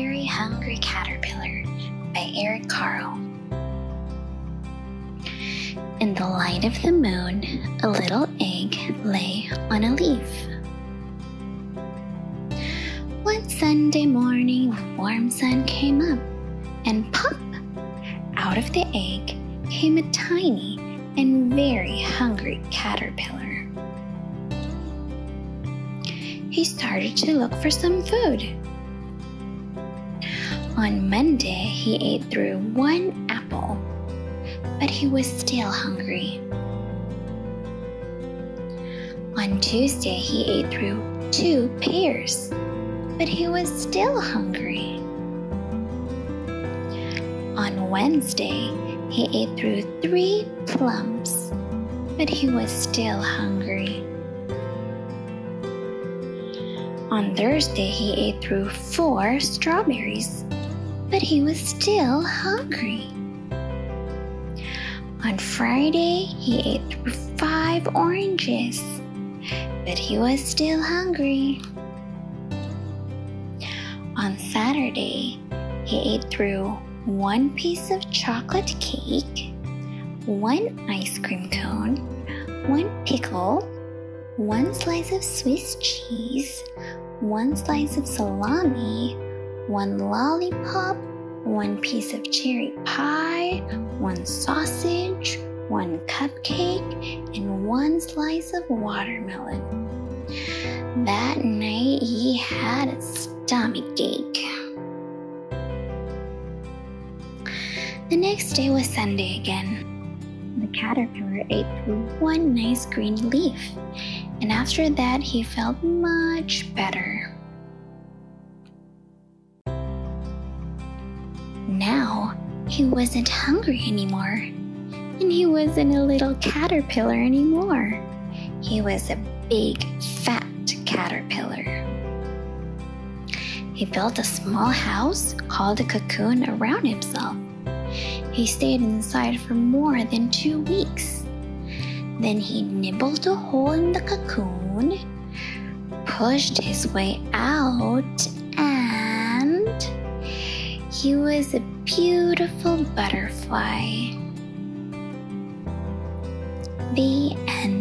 Very Hungry Caterpillar by Eric Carle. In the light of the moon, a little egg lay on a leaf. One Sunday morning, the warm sun came up, and pop! Out of the egg came a tiny and very hungry caterpillar. He started to look for some food. On Monday, he ate through one apple, but he was still hungry. On Tuesday, he ate through two pears, but he was still hungry. On Wednesday, he ate through three plums, but he was still hungry. On Thursday, he ate through four strawberries, but he was still hungry. On Friday, he ate five oranges, but he was still hungry. On Saturday, he ate through one piece of chocolate cake, one ice cream cone, one pickle, one slice of Swiss cheese, one slice of salami, one lollipop, one piece of cherry pie, one sausage, one cupcake, and one slice of watermelon. That night he had a stomach ache. The next day was Sunday again. The caterpillar ate through one nice green leaf and after that he felt much better. Now he wasn't hungry anymore, and he wasn't a little caterpillar anymore. He was a big, fat caterpillar. He built a small house called a cocoon around himself. He stayed inside for more than two weeks. Then he nibbled a hole in the cocoon, pushed his way out, he was a beautiful butterfly. The end.